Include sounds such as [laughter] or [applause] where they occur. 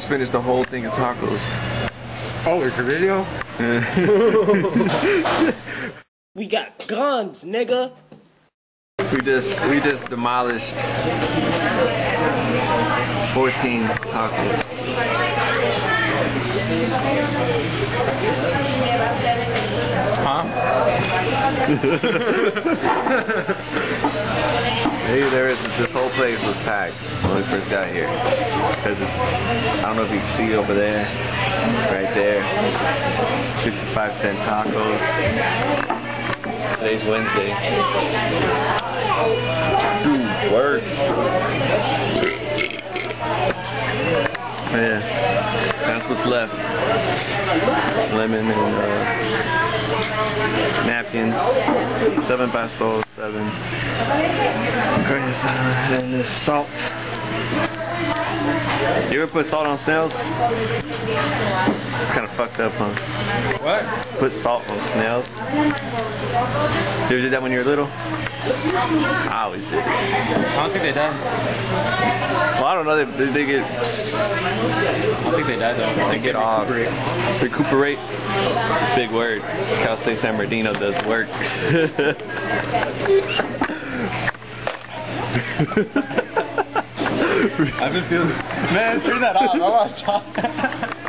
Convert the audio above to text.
just finished the whole thing of tacos. Oh, there's a video? We got guns, nigga. We just we just demolished 14 tacos. Huh? [laughs] Maybe there is this whole place was packed when we first got here. Cause it's, I don't know if you can see over there, right there, 55 cent tacos. Today's Wednesday. Dude, word. Yeah, that's what's left. Lemon and uh, napkins. Seven pastos, seven. Salad uh, and this salt. You ever put salt on snails? Kind of fucked up, huh? What? Put salt on snails. You ever did that when you were little? I always did. I don't think they died. Well, I don't know. They, they, they get I don't think they died though. they get off. Recuperate. Big word. Cal State San Bernardino does work. [laughs] [laughs] I've been feeling. Man, turn that off. I want to talk.